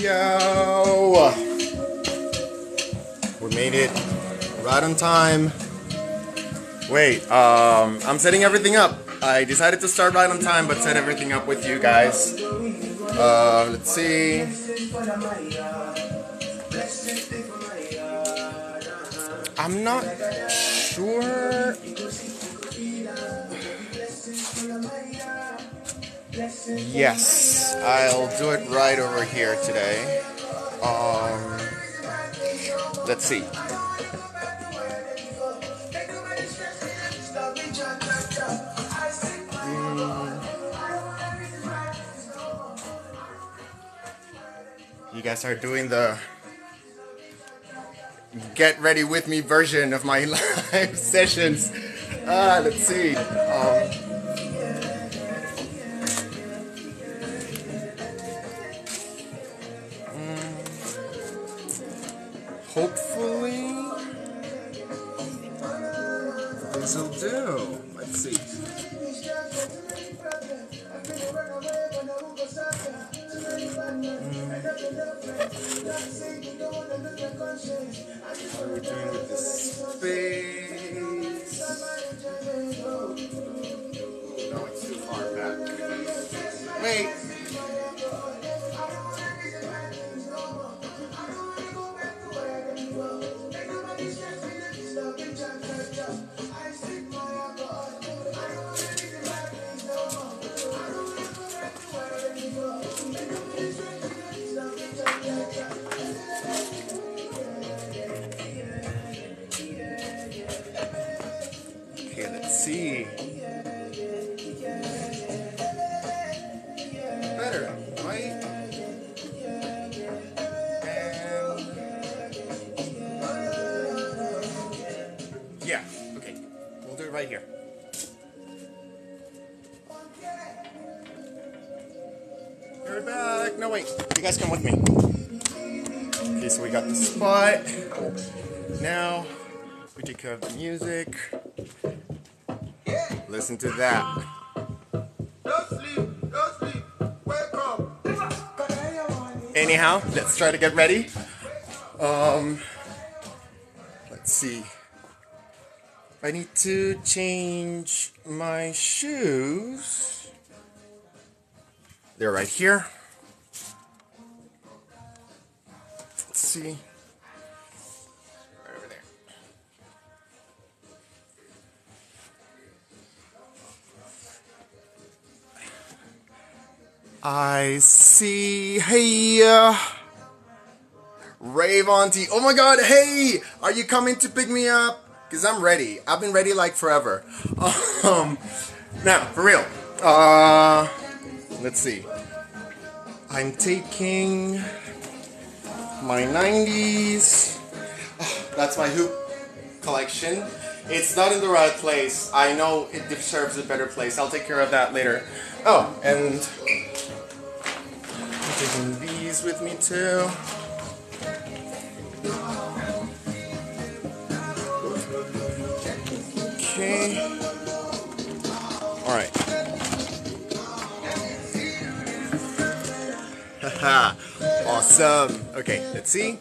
Yo! We made it right on time. Wait, um, I'm setting everything up. I decided to start right on time, but set everything up with you guys. Uh, let's see. I'm not sure. Yes, I'll do it right over here today. Um, let's see. You guys are doing the get ready with me version of my live sessions. Ah, let's see. Um, hopefully, this will do. Let's see. Hmm. What are we doing with this space? Oh, no, it's too far back. Wait. Spot. Now we take care of the music. Listen to that. Anyhow, let's try to get ready. Um, let's see. I need to change my shoes. They're right here. Let's see. Right over there. I see. Hey, uh, Rave Auntie. Oh my god, hey! Are you coming to pick me up? Because I'm ready. I've been ready like forever. Um, now, for real. Uh, let's see. I'm taking my 90s. Ah, that's my hoop collection. It's not in the right place. I know it deserves a better place. I'll take care of that later. Oh, and I'm taking these with me too. Okay. All right. Haha. Awesome. Okay, let's see.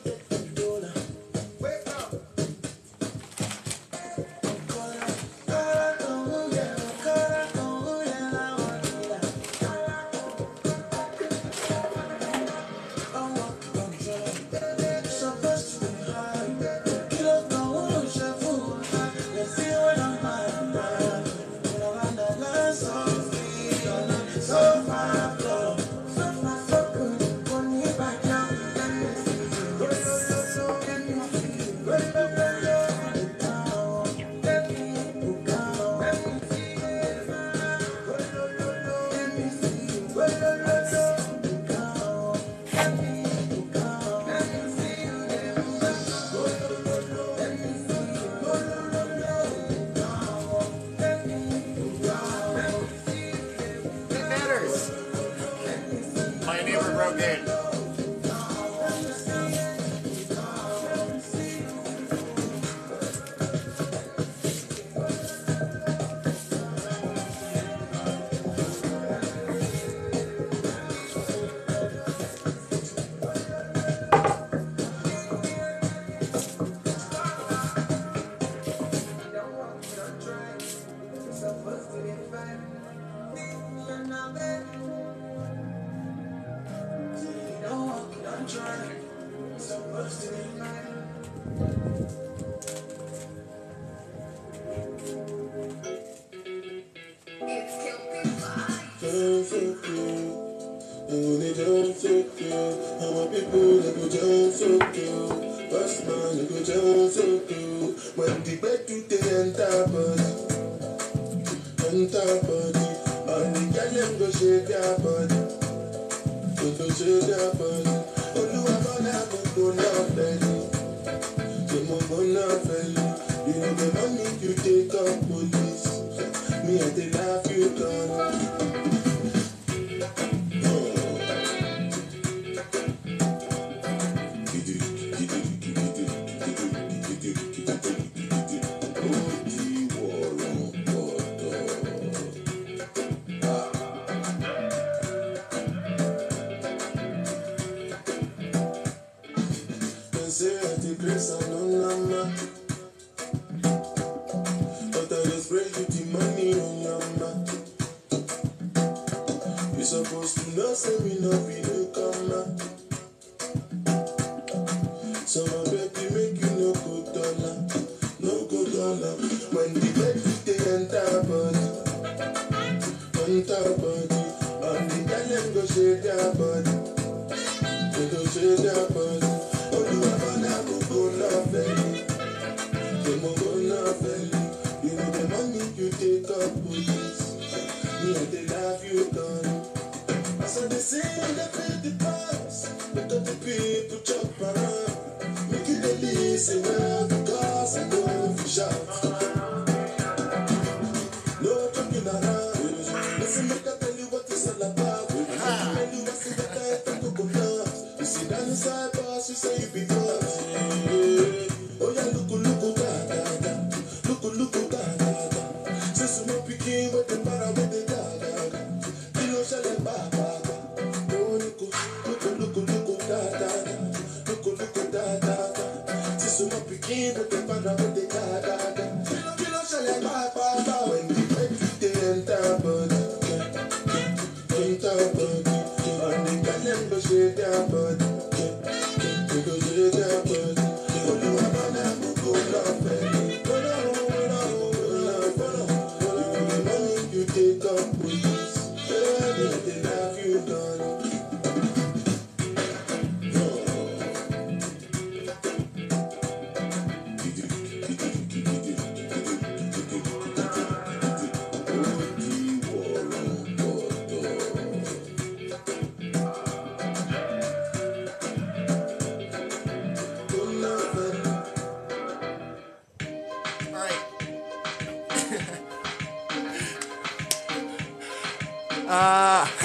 you done.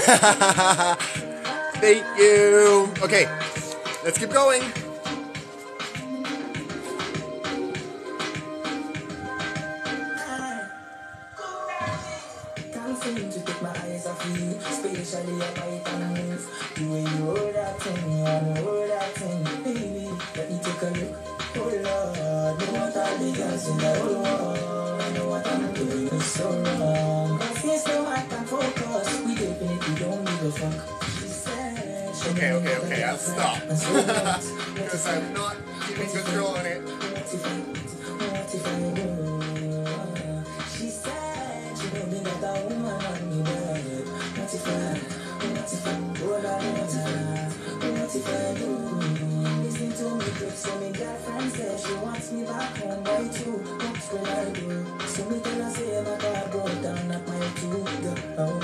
Thank you. Okay, let's keep going. I can't wait to, that's I do. So me tell her say I'm a down at my two.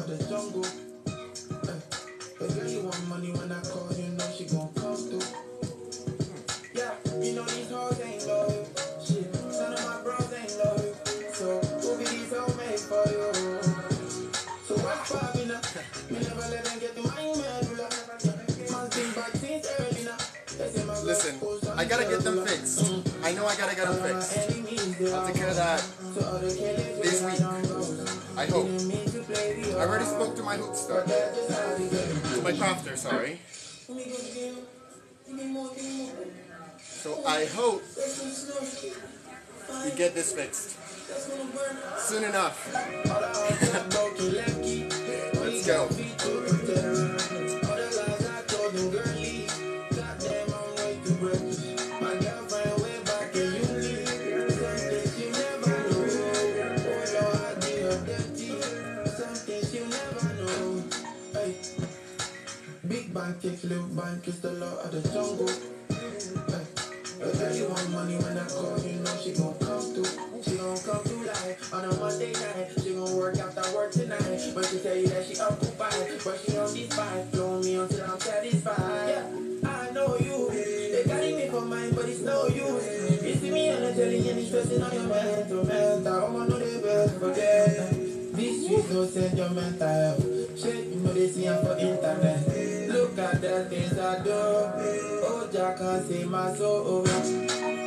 I'll take care of that this week. I hope. I already spoke to my hoop star. To my crafter, sorry. So I hope we get this fixed soon enough. the jungle. Hey, but girl, you want money when I call, you know she gon' come through. She gon' come through like on a Monday night. She gon' work after work tonight. But she tell you that she occupied, but she on this vibe. Throw me until I'm satisfied. Yeah, I know you. They carry me for mine, but it's no use. You see me on the television, telling it's stressing on your mental, mental. Oh, I'm on the best, forget. This shit no sentimental. Shit, you know they see I'm for internet look at the things I do. Oh, Jack, I see my soul.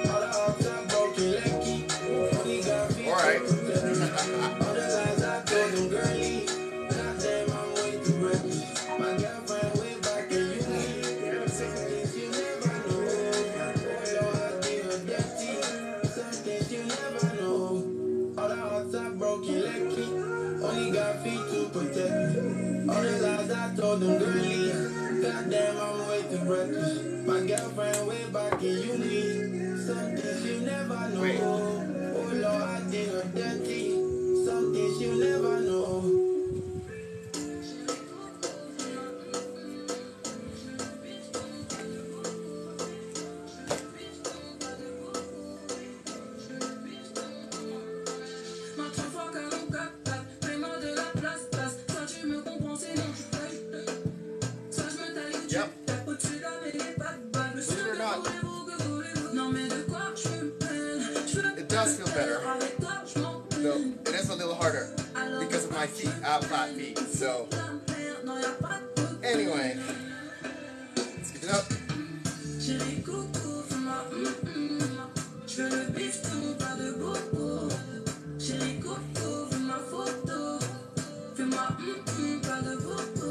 brotherhood.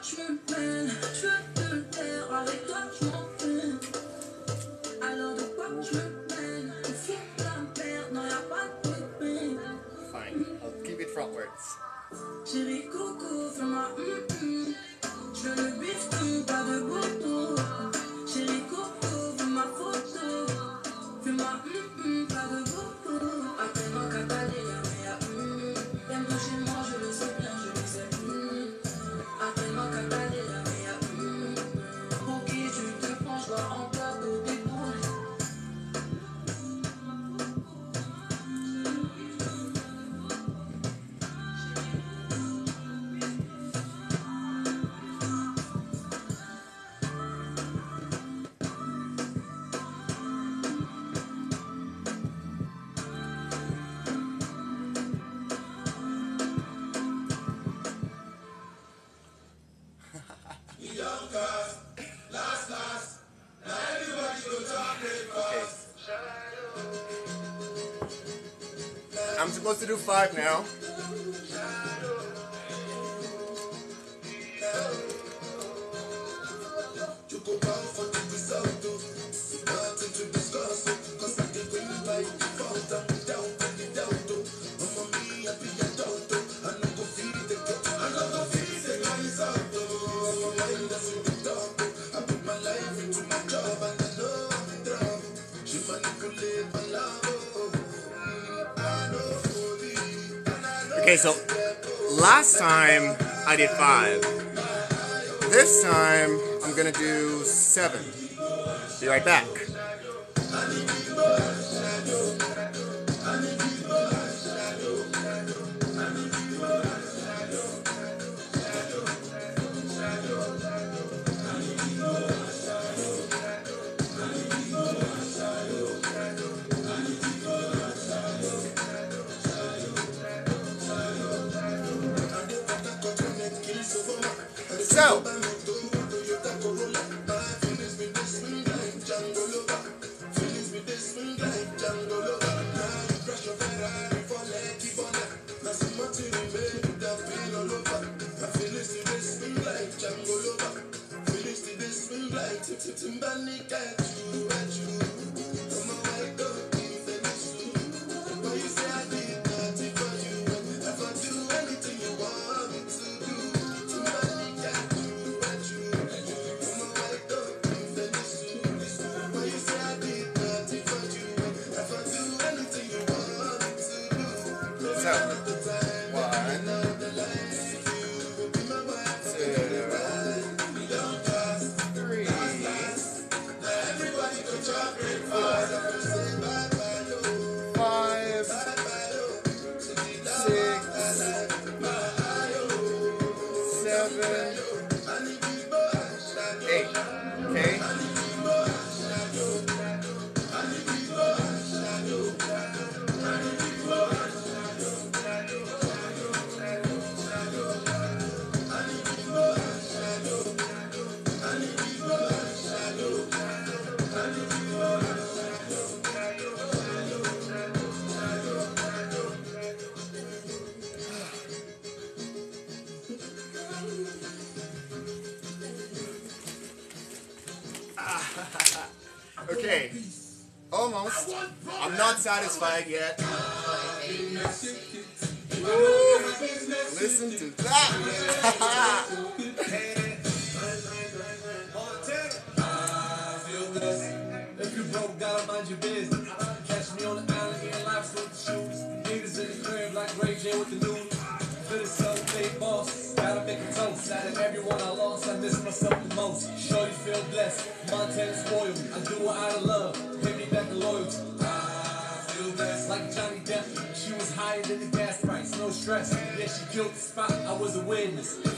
trip, man, trip. I'm supposed to do five now. Okay, so last time I did five. This time I'm gonna do seven. Be right back. satisfied yet. Woo. Listen to that. Was a witness.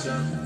paixão.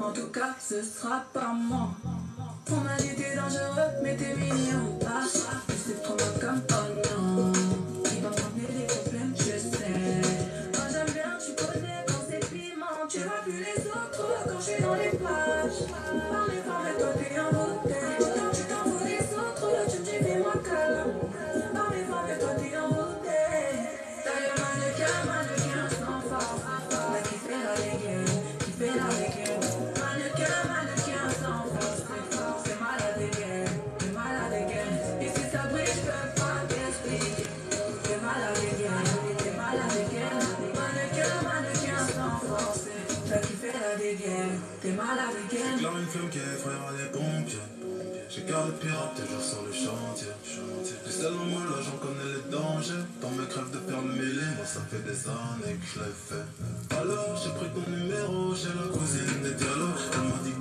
En tout cas, ce sera pas moi. Ton mari était dangereux, mais t'es mignon. Ah, ah. ok, frère, on est pompiers. J'ai gardé pirate, toujours sur le chantier. Tu sais, dans moi, là, j'en connais les dangers. Tant mes crèves de perdre le moi, ça fait des années que je l'ai fait. Alors, j'ai pris ton numéro, j'ai la cousine des dialogues. Elle m'a dit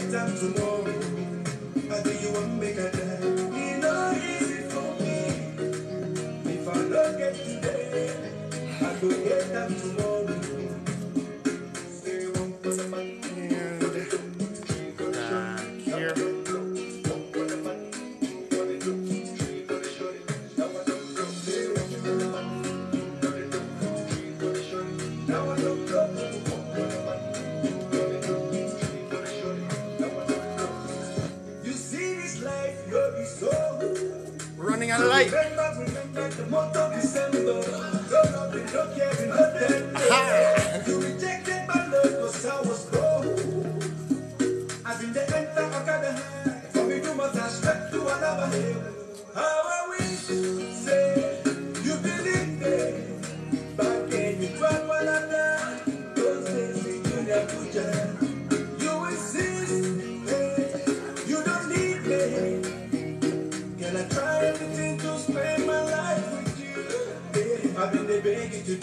get them to know.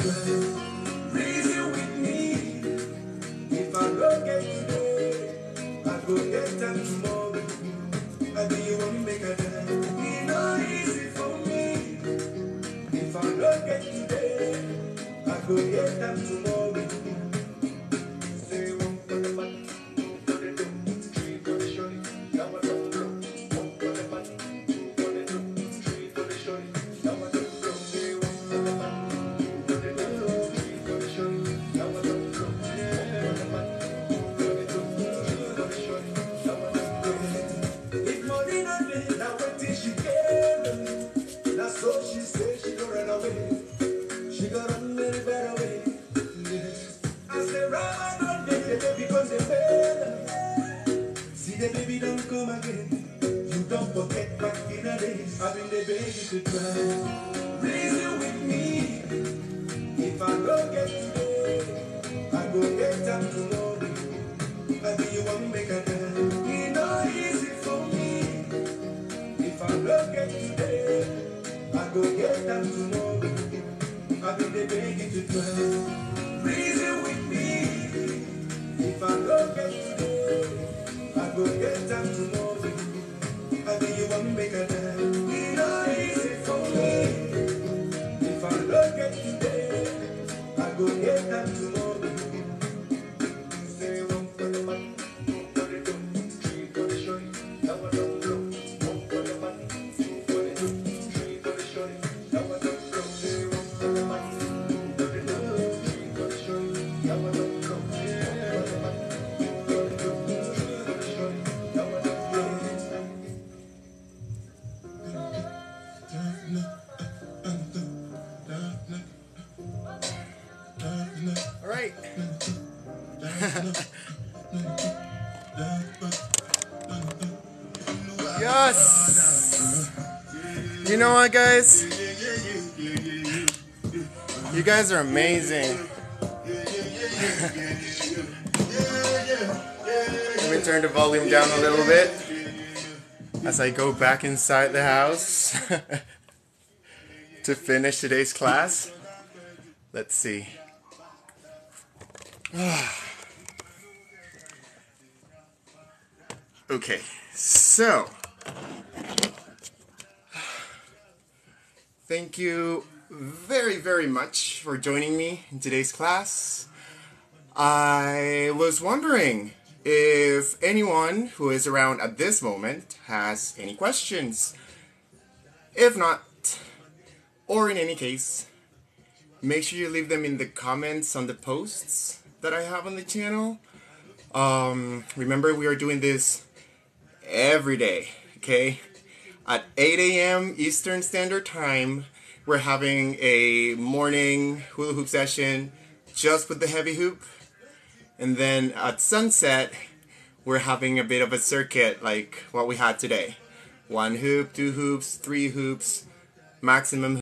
Yeah. I don't get today, I go get them tomorrow. I think they beg you to try. Reason with me. If I don't get today, I go get them tomorrow. I think you want to make a guys are amazing. Let me turn the volume down a little bit as I go back inside the house to finish today's class. Let's see. okay, so thank you very, very much for joining me in today's class. I was wondering if anyone who is around at this moment has any questions. If not, or in any case, make sure you leave them in the comments on the posts that I have on the channel. Um, remember, we are doing this every day, okay? At 8 a.m. Eastern Standard Time we're having a morning hula hoop session just with the heavy hoop. And then at sunset, we're having a bit of a circuit like what we had today. One hoop, two hoops, three hoops, maximum